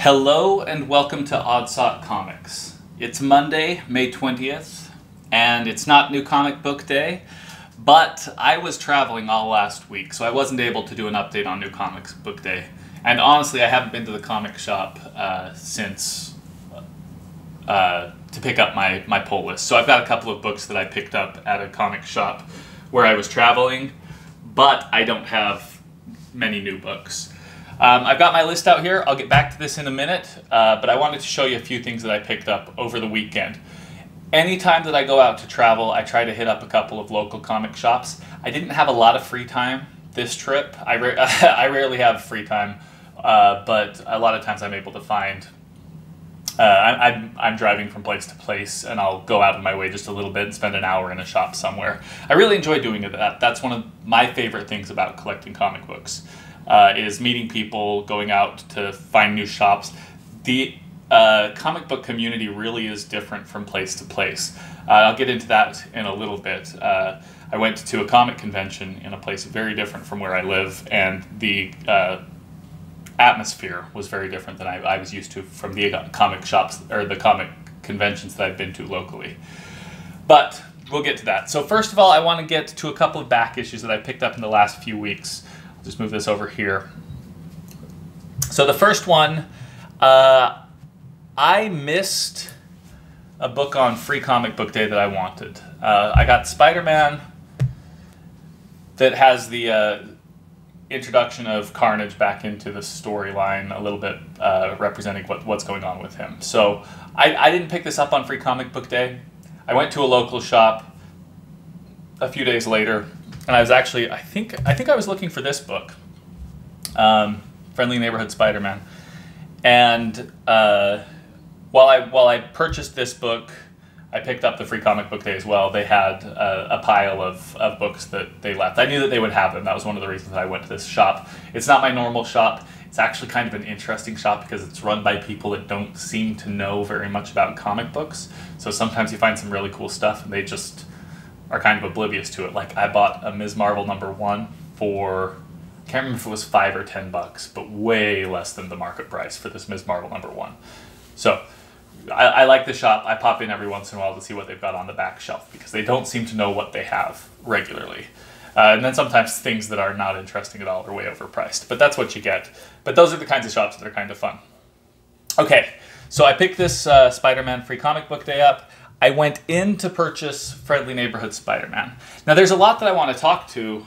Hello and welcome to Oddsock Comics. It's Monday, May 20th, and it's not New Comic Book Day, but I was traveling all last week, so I wasn't able to do an update on New Comics Book Day. And honestly, I haven't been to the comic shop uh, since uh, to pick up my, my pull list. So I've got a couple of books that I picked up at a comic shop where I was traveling, but I don't have many new books. Um, I've got my list out here. I'll get back to this in a minute, uh, but I wanted to show you a few things that I picked up over the weekend. Anytime that I go out to travel, I try to hit up a couple of local comic shops. I didn't have a lot of free time this trip. I, ra- I rarely have free time, uh, but a lot of times I'm able to find. Uh, I, I'm, I'm driving from place to place, and I'll go out of my way just a little bit and spend an hour in a shop somewhere. I really enjoy doing that. That's one of my favorite things about collecting comic books uh, is meeting people, going out to find new shops. The uh, comic book community really is different from place to place. Uh, I'll get into that in a little bit. Uh, I went to a comic convention in a place very different from where I live, and the uh, atmosphere was very different than I, I was used to from the comic shops or the comic conventions that I've been to locally. But we'll get to that. So first of all, I want to get to a couple of back issues that I picked up in the last few weeks just move this over here. So the first one, uh, I missed a book on Free Comic Book Day that I wanted. Uh, I got Spider-Man that has the uh, introduction of Carnage back into the storyline, a little bit uh, representing what, what's going on with him. So I, I didn't pick this up on Free Comic Book Day. I went to a local shop a few days later and I was actually I think I think I was looking for this book, um, Friendly Neighborhood Spider-Man, and uh, while I while I purchased this book, I picked up the free comic book day as well. They had a, a pile of, of books that they left. I knew that they would have them. That was one of the reasons that I went to this shop. It's not my normal shop. It's actually kind of an interesting shop because it's run by people that don't seem to know very much about comic books. So sometimes you find some really cool stuff and they just are kind of oblivious to it. Like I bought a Ms. Marvel number one for I can't remember if it was five or ten bucks, but way less than the market price for this Ms. Marvel number one. So I, I like the shop. I pop in every once in a while to see what they've got on the back shelf because they don't seem to know what they have regularly. Uh, and then sometimes things that are not interesting at all are way overpriced. But that's what you get. But those are the kinds of shops that are kind of fun. Okay, so I picked this uh, Spider Man Free Comic Book Day up. I went in to purchase Friendly Neighborhood Spider Man. Now, there's a lot that I want to talk to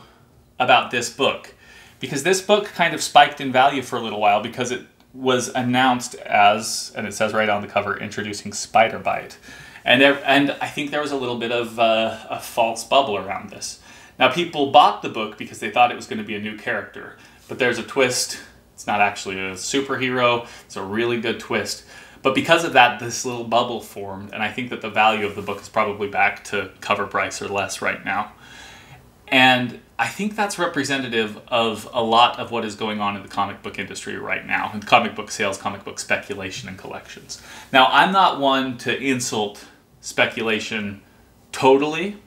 about this book because this book kind of spiked in value for a little while because it was announced as, and it says right on the cover, introducing Spider Bite. And, and I think there was a little bit of uh, a false bubble around this. Now, people bought the book because they thought it was going to be a new character, but there's a twist. It's not actually a superhero, it's a really good twist. But because of that, this little bubble formed, and I think that the value of the book is probably back to cover price or less right now. And I think that's representative of a lot of what is going on in the comic book industry right now, in comic book sales, comic book speculation, and collections. Now, I'm not one to insult speculation totally.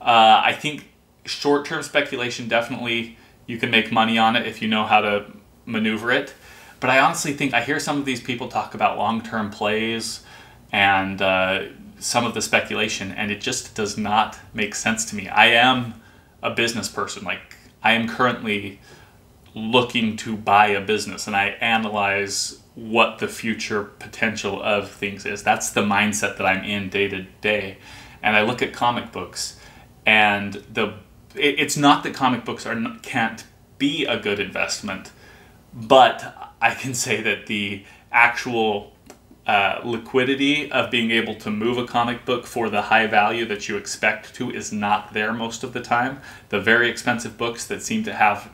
Uh, I think short term speculation definitely you can make money on it if you know how to maneuver it. But I honestly think I hear some of these people talk about long term plays and uh, some of the speculation, and it just does not make sense to me. I am a business person. Like, I am currently looking to buy a business and I analyze what the future potential of things is. That's the mindset that I'm in day to day. And I look at comic books and the it's not that comic books are can't be a good investment, but I can say that the actual uh, liquidity of being able to move a comic book for the high value that you expect to is not there most of the time. The very expensive books that seem to have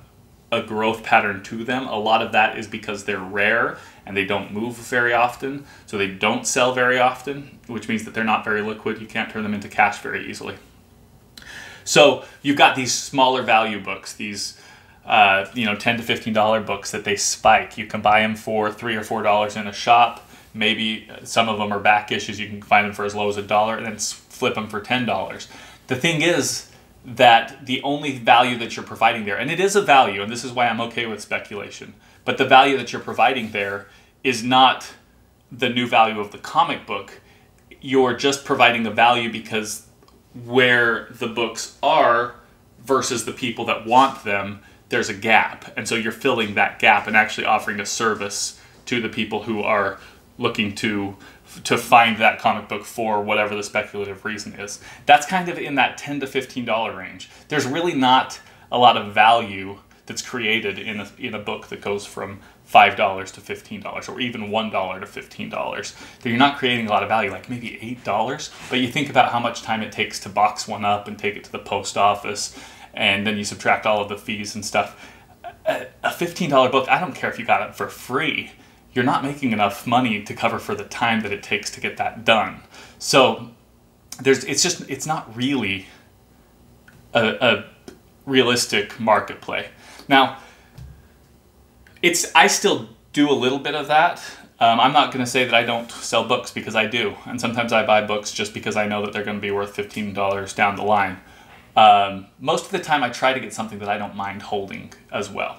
a growth pattern to them, a lot of that is because they're rare and they don't move very often, so they don't sell very often, which means that they're not very liquid. You can't turn them into cash very easily. So you've got these smaller value books, these uh, you know, ten to fifteen dollar books that they spike. You can buy them for three or four dollars in a shop. Maybe some of them are back issues. You can find them for as low as a dollar, and then flip them for ten dollars. The thing is that the only value that you're providing there, and it is a value, and this is why I'm okay with speculation. But the value that you're providing there is not the new value of the comic book. You're just providing the value because where the books are versus the people that want them, there's a gap. And so you're filling that gap and actually offering a service to the people who are looking to to find that comic book for whatever the speculative reason is. That's kind of in that 10 to 15 dollar range. There's really not a lot of value that's created in a, in a book that goes from five dollars to fifteen dollars, or even one dollar to fifteen dollars. That you're not creating a lot of value, like maybe eight dollars. But you think about how much time it takes to box one up and take it to the post office, and then you subtract all of the fees and stuff. A fifteen dollar book, I don't care if you got it for free. You're not making enough money to cover for the time that it takes to get that done. So there's it's just it's not really a, a realistic market play. Now, it's I still do a little bit of that. Um, I'm not going to say that I don't sell books because I do, and sometimes I buy books just because I know that they're going to be worth fifteen dollars down the line. Um, most of the time, I try to get something that I don't mind holding as well.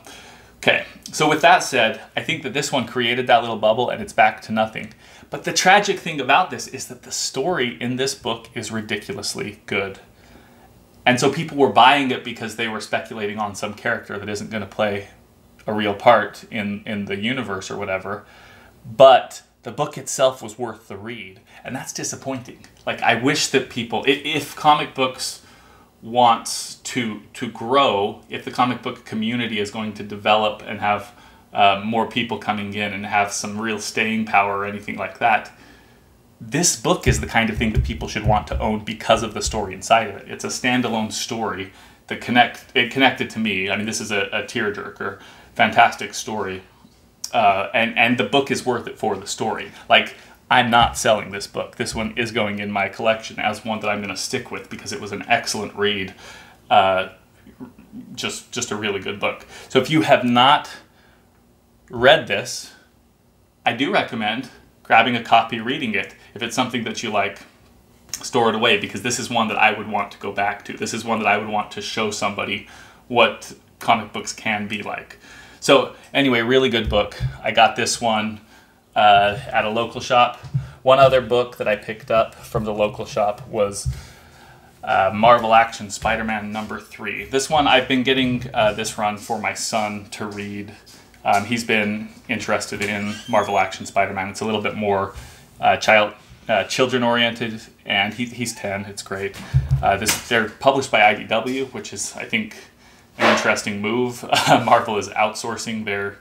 Okay, so with that said, I think that this one created that little bubble and it's back to nothing. But the tragic thing about this is that the story in this book is ridiculously good. And so people were buying it because they were speculating on some character that isn't going to play a real part in, in the universe or whatever. But the book itself was worth the read. And that's disappointing. Like, I wish that people, if comic books wants to to grow, if the comic book community is going to develop and have uh, more people coming in and have some real staying power or anything like that, this book is the kind of thing that people should want to own because of the story inside of it. It's a standalone story that connect it connected to me. I mean, this is a, a tearjerker, fantastic story, uh, and and the book is worth it for the story. Like I'm not selling this book. This one is going in my collection as one that I'm going to stick with because it was an excellent read. Uh, just just a really good book. So if you have not read this, I do recommend grabbing a copy, reading it. If it's something that you like, store it away because this is one that I would want to go back to. This is one that I would want to show somebody what comic books can be like. So anyway, really good book. I got this one uh, at a local shop. One other book that I picked up from the local shop was uh, Marvel Action Spider-Man number three. This one I've been getting uh, this run for my son to read. Um, he's been interested in Marvel Action Spider-Man. It's a little bit more uh, child uh, children oriented, and he, he's ten. It's great. Uh, this they're published by IDW, which is I think an interesting move. Marvel is outsourcing their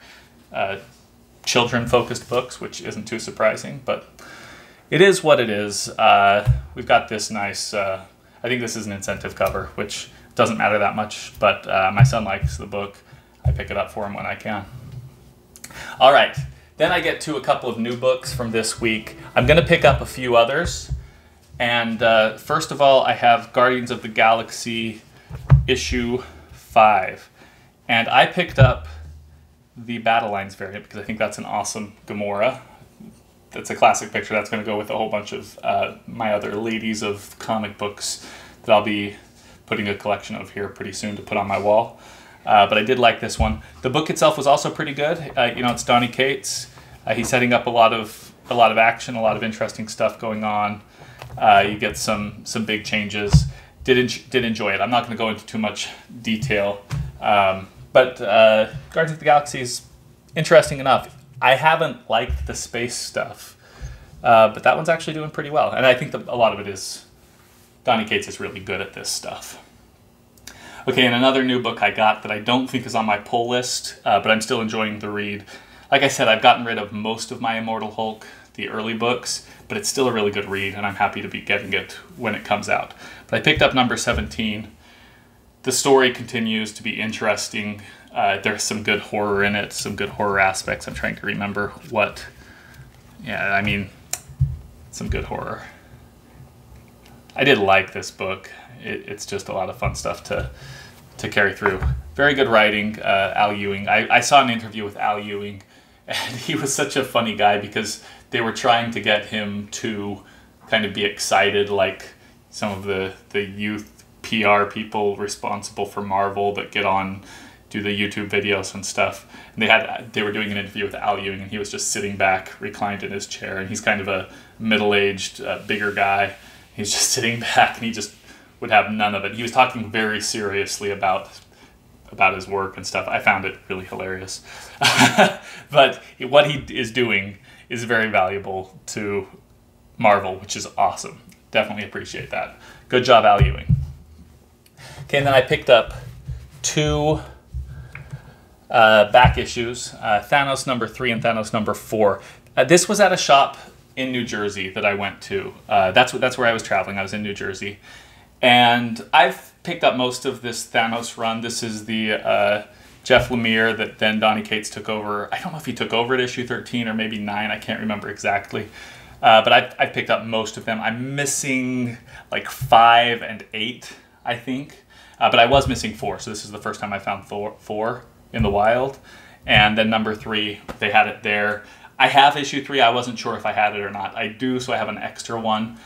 children focused books, which isn't too surprising, but it is what it is. Uh, we've got this nice, uh, I think this is an incentive cover, which doesn't matter that much, but uh, my son likes the book. I pick it up for him when I can. All right, then I get to a couple of new books from this week. I'm going to pick up a few others. And uh, first of all, I have Guardians of the Galaxy issue 5. And I picked up the Battle Lines variant because I think that's an awesome Gamora. That's a classic picture. That's going to go with a whole bunch of uh, my other ladies of comic books that I'll be putting a collection of here pretty soon to put on my wall. Uh, but I did like this one. The book itself was also pretty good. Uh, you know, it's Donny Cates. Uh, he's setting up a lot of a lot of action, a lot of interesting stuff going on. Uh, you get some some big changes. Did en- did enjoy it. I'm not going to go into too much detail. Um, but uh, Guardians of the Galaxy is interesting enough. I haven't liked the space stuff, uh, but that one's actually doing pretty well. And I think that a lot of it is Donny Cates is really good at this stuff. Okay, and another new book I got that I don't think is on my pull list, uh, but I'm still enjoying the read. Like I said, I've gotten rid of most of my Immortal Hulk, the early books, but it's still a really good read, and I'm happy to be getting it when it comes out. But I picked up number 17 the story continues to be interesting. Uh, there's some good horror in it, some good horror aspects. I'm trying to remember what. Yeah, I mean, some good horror. I did like this book. It, it's just a lot of fun stuff to to carry through. Very good writing, uh, Al Ewing. I, I saw an interview with Al Ewing, and he was such a funny guy because they were trying to get him to kind of be excited like some of the, the youth PR people responsible for Marvel that get on do the YouTube videos and stuff. And they had they were doing an interview with Al Ewing, and he was just sitting back, reclined in his chair, and he's kind of a middle-aged, uh, bigger guy. He's just sitting back, and he just would have none of it. He was talking very seriously about about his work and stuff. I found it really hilarious. but what he is doing is very valuable to Marvel, which is awesome. Definitely appreciate that. Good job, Al Ewing. Okay, and then I picked up two uh, back issues uh, Thanos number three and Thanos number four. Uh, this was at a shop in New Jersey that I went to. Uh, that's, that's where I was traveling. I was in New Jersey. And I've picked up most of this Thanos run. This is the uh, Jeff Lemire that then Donny Cates took over. I don't know if he took over at issue 13 or maybe 9. I can't remember exactly. Uh, but I've, I've picked up most of them. I'm missing like 5 and 8, I think. Uh, but I was missing 4, so this is the first time I found four, four in the wild. And then number 3, they had it there. I have issue 3. I wasn't sure if I had it or not. I do, so I have an extra one.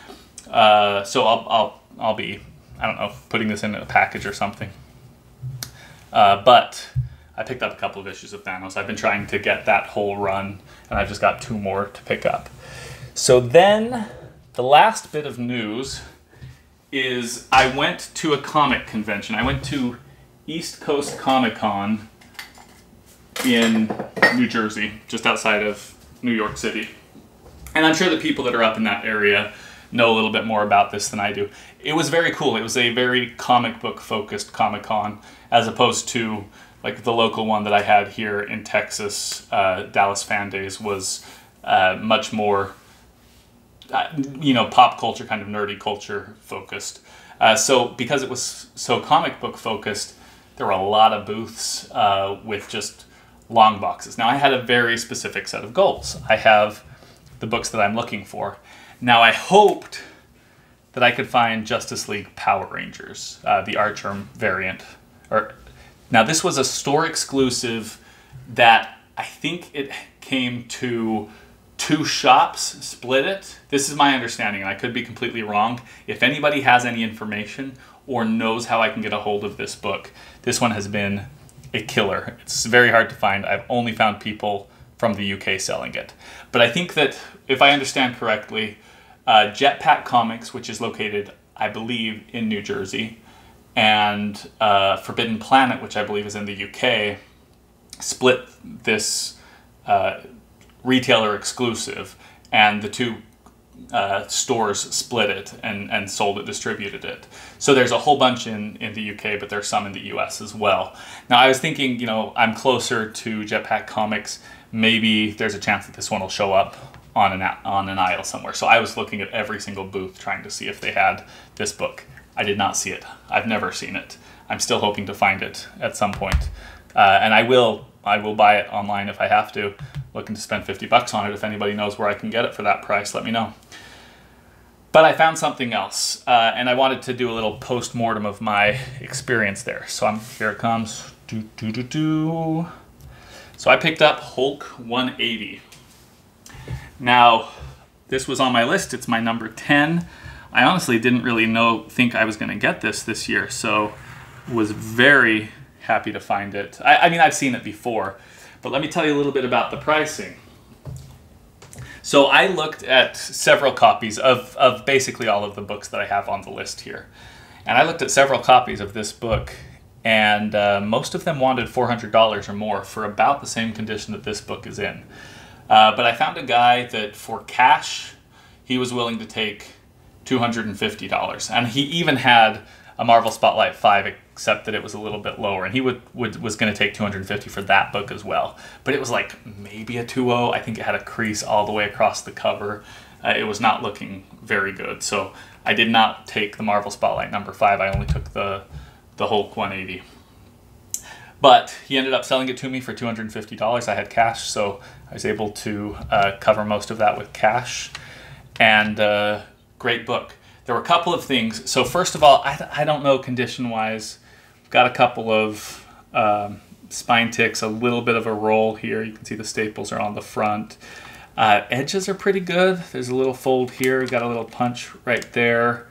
Uh, so I'll, I'll, I'll be, I don't know, putting this in a package or something. Uh, but I picked up a couple of issues of Thanos. I've been trying to get that whole run, and I've just got two more to pick up. So then, the last bit of news is I went to a comic convention. I went to East Coast Comic Con in New Jersey, just outside of New York City. And I'm sure the people that are up in that area know a little bit more about this than I do. It was very cool. It was a very comic book focused Comic Con as opposed to like the local one that I had here in Texas, uh, Dallas Fan Days was uh, much more you know, pop culture, kind of nerdy culture focused. Uh, so because it was so comic book focused, there were a lot of booths uh, with just long boxes. Now I had a very specific set of goals. I have the books that I'm looking for. Now I hoped that I could find Justice League Power Rangers, uh, the Archer variant. Or now this was a store exclusive that I think it came to two shops split it. This is my understanding, and I could be completely wrong. If anybody has any information or knows how I can get a hold of this book, this one has been a killer. It's very hard to find. I've only found people from the UK selling it. But I think that if I understand correctly, uh, Jetpack Comics, which is located, I believe, in New Jersey, and uh, Forbidden Planet, which I believe is in the UK, split this uh, retailer exclusive, and the two uh, stores split it and, and sold it, distributed it. So there's a whole bunch in, in the UK, but there's some in the US as well. Now I was thinking, you know, I'm closer to Jetpack Comics. Maybe there's a chance that this one will show up on an, on an aisle somewhere. So I was looking at every single booth trying to see if they had this book. I did not see it. I've never seen it. I'm still hoping to find it at some point. Uh, and I will I will buy it online if I have to. Looking to spend 50 bucks on it. If anybody knows where I can get it for that price, let me know. But I found something else, uh, and I wanted to do a little post-mortem of my experience there. So I'm, here it comes. Do, do, do, do. So I picked up Hulk 180. Now, this was on my list. It's my number 10. I honestly didn't really know think I was going to get this this year, so was very happy to find it. I, I mean, I've seen it before, but let me tell you a little bit about the pricing. So I looked at several copies of, of basically all of the books that I have on the list here. And I looked at several copies of this book, and uh, most of them wanted $400 or more for about the same condition that this book is in. Uh, but I found a guy that for cash, he was willing to take $250. And he even had a Marvel Spotlight 5, except that it was a little bit lower. And he would, would was going to take 250 for that book as well. But it was like maybe a 2.0. I think it had a crease all the way across the cover. Uh, it was not looking very good. So I did not take the Marvel Spotlight number 5. I only took the, the Hulk 180. But he ended up selling it to me for $250. I had cash, so I was able to uh, cover most of that with cash. And uh, great book there were a couple of things. So first of all, I, I don't know condition wise. We've got a couple of um, spine ticks, a little bit of a roll here. You can see the staples are on the front. Uh, edges are pretty good. There's a little fold here. Got a little punch right there.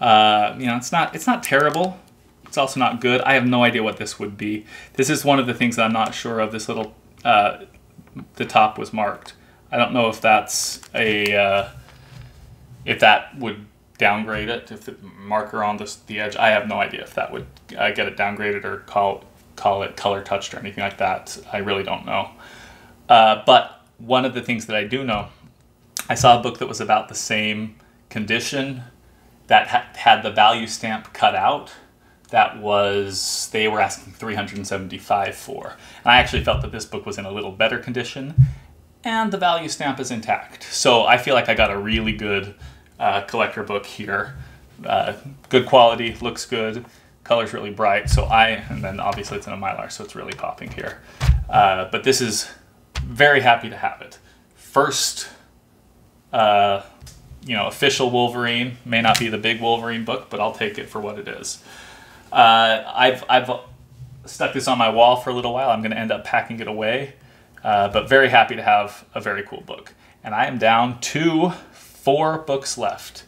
Uh, you know, it's not it's not terrible. It's also not good. I have no idea what this would be. This is one of the things that I'm not sure of. This little, uh, the top was marked. I don't know if that's a, uh, if that would downgrade it, if the marker on this, the edge, I have no idea if that would uh, get it downgraded or call, call it color touched or anything like that. I really don't know. Uh, but one of the things that I do know, I saw a book that was about the same condition that ha- had the value stamp cut out that was they were asking 375 for and i actually felt that this book was in a little better condition and the value stamp is intact so i feel like i got a really good uh, collector book here uh, good quality looks good color's really bright so i and then obviously it's in a mylar so it's really popping here uh, but this is very happy to have it first uh, you know official wolverine may not be the big wolverine book but i'll take it for what it is uh, I've, I've stuck this on my wall for a little while. I'm going to end up packing it away, uh, but very happy to have a very cool book. And I am down to four books left.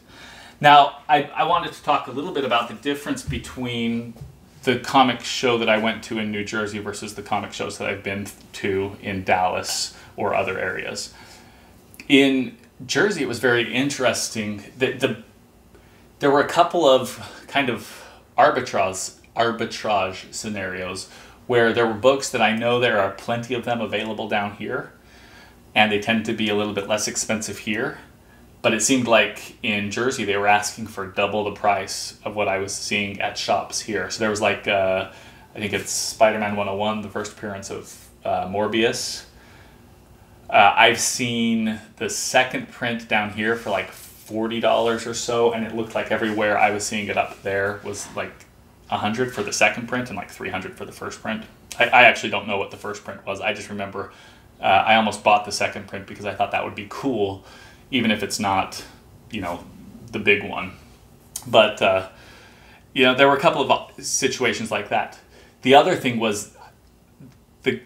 Now, I, I wanted to talk a little bit about the difference between the comic show that I went to in New Jersey versus the comic shows that I've been to in Dallas or other areas. In Jersey, it was very interesting. that the there were a couple of kind of arbitrage arbitrage scenarios where there were books that I know there are plenty of them available down here, and they tend to be a little bit less expensive here. But it seemed like in Jersey they were asking for double the price of what I was seeing at shops here. So there was like, uh, I think it's Spider Man 101, the first appearance of uh, Morbius. Uh, I've seen the second print down here for like forty dollars or so, and it looked like everywhere I was seeing it up there was like a hundred for the second print and like three hundred for the first print. I, I, actually don't know what the first print was. I just remember uh, I almost bought the second print because I thought that would be cool, even if it's not, you know, the big one. But uh, you know, there were a couple of situations like that. The other thing was the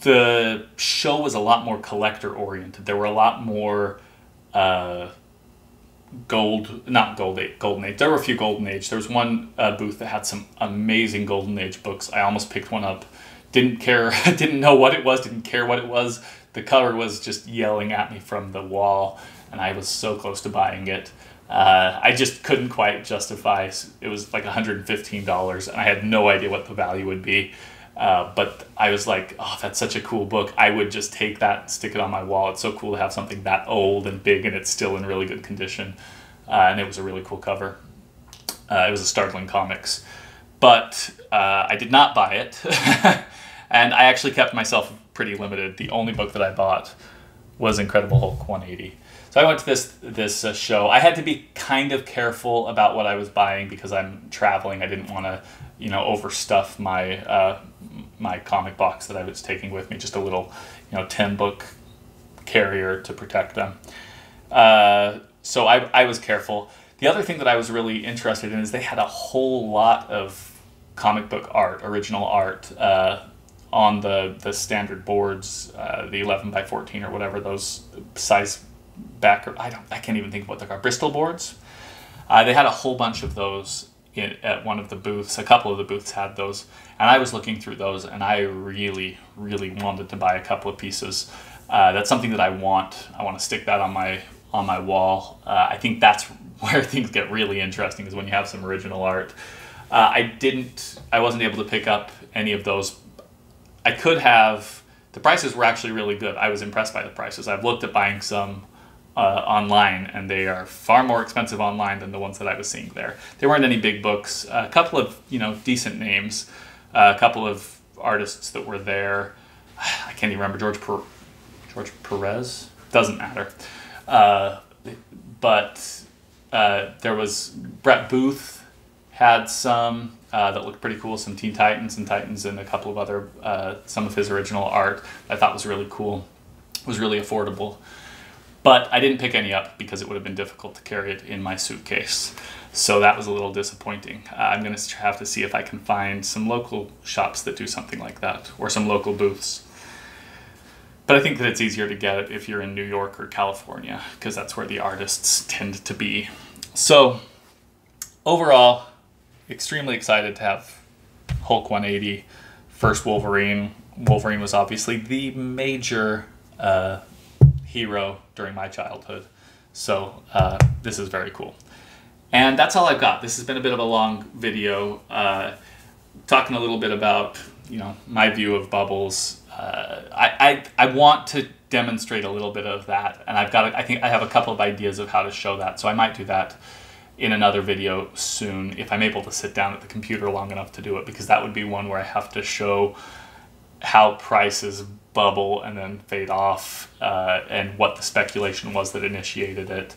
the show was a lot more collector oriented. There were a lot more uh, gold, not gold age, golden age. There were a few golden age. There was one uh, booth that had some amazing golden age books. I almost picked one up. Didn't care, didn't know what it was, didn't care what it was. The cover was just yelling at me from the wall, and I was so close to buying it. Uh, I just couldn't quite justify. It was like $115, and I had no idea what the value would be. Uh, but I was like, oh, that's such a cool book. I would just take that, and stick it on my wall. It's so cool to have something that old and big, and it's still in really good condition. Uh, and it was a really cool cover. Uh, it was a Startling Comics, but uh, I did not buy it, and I actually kept myself pretty limited. The only book that I bought was Incredible Hulk 180. So I went to this this uh, show. I had to be kind of careful about what I was buying because I'm traveling. I didn't want to, you know, overstuff my uh, my comic box that I was taking with me. Just a little, you know, ten book carrier to protect them. Uh, so I I was careful. The other thing that I was really interested in is they had a whole lot of comic book art, original art. On the, the standard boards, uh, the 11 by 14 or whatever those size back I don't I can't even think of what they're called Bristol boards. Uh, they had a whole bunch of those in, at one of the booths. A couple of the booths had those, and I was looking through those, and I really really wanted to buy a couple of pieces. Uh, that's something that I want. I want to stick that on my on my wall. Uh, I think that's where things get really interesting is when you have some original art. Uh, I didn't. I wasn't able to pick up any of those. I could have. The prices were actually really good. I was impressed by the prices. I've looked at buying some uh, online, and they are far more expensive online than the ones that I was seeing there. There weren't any big books. a couple of you know decent names, a couple of artists that were there. I can't even remember George per- George Perez. Doesn't matter. Uh, but uh, there was Brett Booth had some uh, that looked pretty cool. Some Teen Titans and Titans and a couple of other uh, some of his original art I thought was really cool. it Was really affordable. But I didn't pick any up because it would have been difficult to carry it in my suitcase. So that was a little disappointing. Uh, I'm going to have to see if I can find some local shops that do something like that or some local booths. But I think that it's easier to get it if you're in New York or California because that's where the artists tend to be. So overall, extremely excited to have Hulk 180, first Wolverine. Wolverine was obviously the major uh, hero during my childhood. So uh, this is very cool. And that's all I've got. This has been a bit of a long video, uh, talking a little bit about you know my view of bubbles. Uh, I, I I want to demonstrate a little bit of that, and I've got I think I have a couple of ideas of how to show that. So I might do that in another video soon if I'm able to sit down at the computer long enough to do it, because that would be one where I have to show how prices bubble and then fade off, uh, and what the speculation was that initiated it,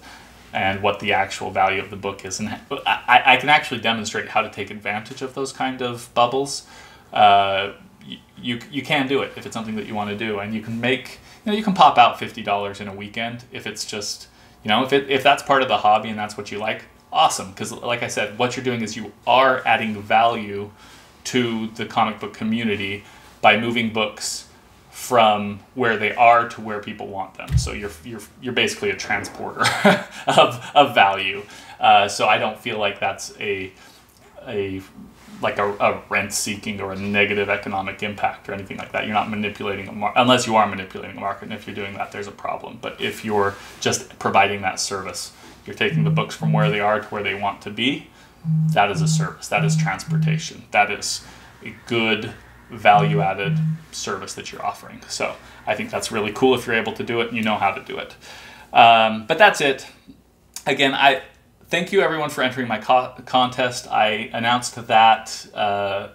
and what the actual value of the book is. And I, I can actually demonstrate how to take advantage of those kind of bubbles. Uh, you, you can do it if it's something that you want to do, and you can make you know you can pop out fifty dollars in a weekend if it's just you know if it if that's part of the hobby and that's what you like. Awesome, because like I said, what you're doing is you are adding value to the comic book community by moving books from where they are to where people want them. So you're you're you're basically a transporter of of value. Uh, so I don't feel like that's a a like a, a rent seeking or a negative economic impact or anything like that. You're not manipulating a market unless you are manipulating a market. And if you're doing that, there's a problem. But if you're just providing that service, you're taking the books from where they are to where they want to be. That is a service. That is transportation. That is a good value added service that you're offering. So I think that's really cool if you're able to do it and you know how to do it. Um, but that's it. Again, I thank you everyone for entering my co contest. I announced that uh,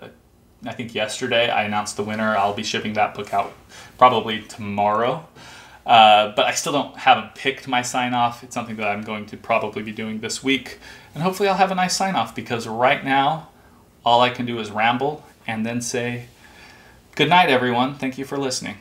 I think yesterday. I announced the winner. I'll be shipping that book out probably tomorrow. Uh, but I still don't haven't picked my sign off. It's something that I'm going to probably be doing this week, and hopefully I'll have a nice sign off because right now all I can do is ramble and then say Good night, everyone. Thank you for listening.